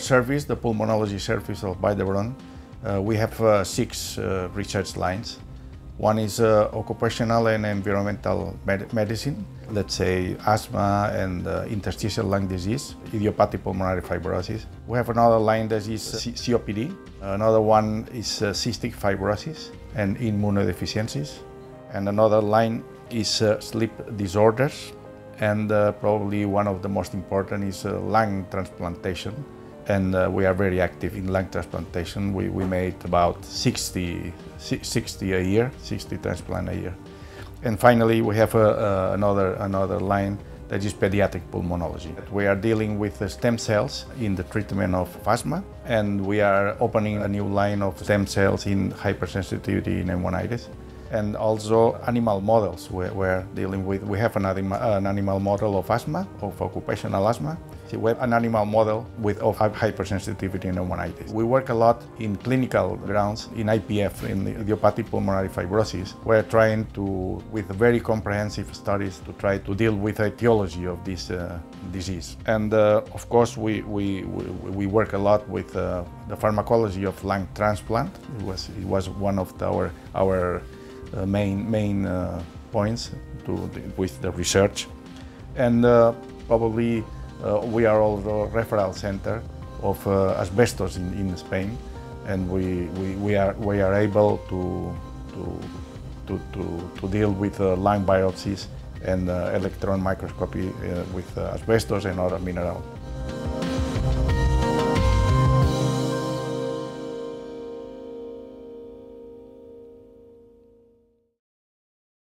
service, the pulmonology service of Vall d'Hebron, uh, we have uh, six uh, research lines. One is uh, occupational and environmental med medicine, let's say asthma and interstitial lung disease, idiopathic pulmonary fibrosis. We have another line that is C COPD. Another one is cystic fibrosis and immunodeficiencies. And another line is uh, sleep disorders. And uh, probably one of the most important is uh, lung transplantation and uh, we are very active in lung transplantation. We, we made about 60, 60 a year, 60 transplant a year. And finally, we have uh, another, another line that is pediatric pulmonology. We are dealing with stem cells in the treatment of asthma, and we are opening a new line of stem cells in hypersensitivity pneumonitis. And also animal models, we're, we're dealing with, we have an, anima, an animal model of asthma, of occupational asthma, we have an animal model with hypersensitivity pneumonitis. We work a lot in clinical grounds in IPF, in idiopathic pulmonary fibrosis. We're trying to, with very comprehensive studies, to try to deal with the etiology of this uh, disease. And uh, of course, we, we, we work a lot with uh, the pharmacology of lung transplant. It was, it was one of our, our uh, main, main uh, points to, with the research. And uh, probably we are also referral center of uh, asbestos in, in Spain, and we, we, we, are, we are able to, to, to, to, to deal with uh, lung biopsies and electron microscopy with asbestos and other minerals.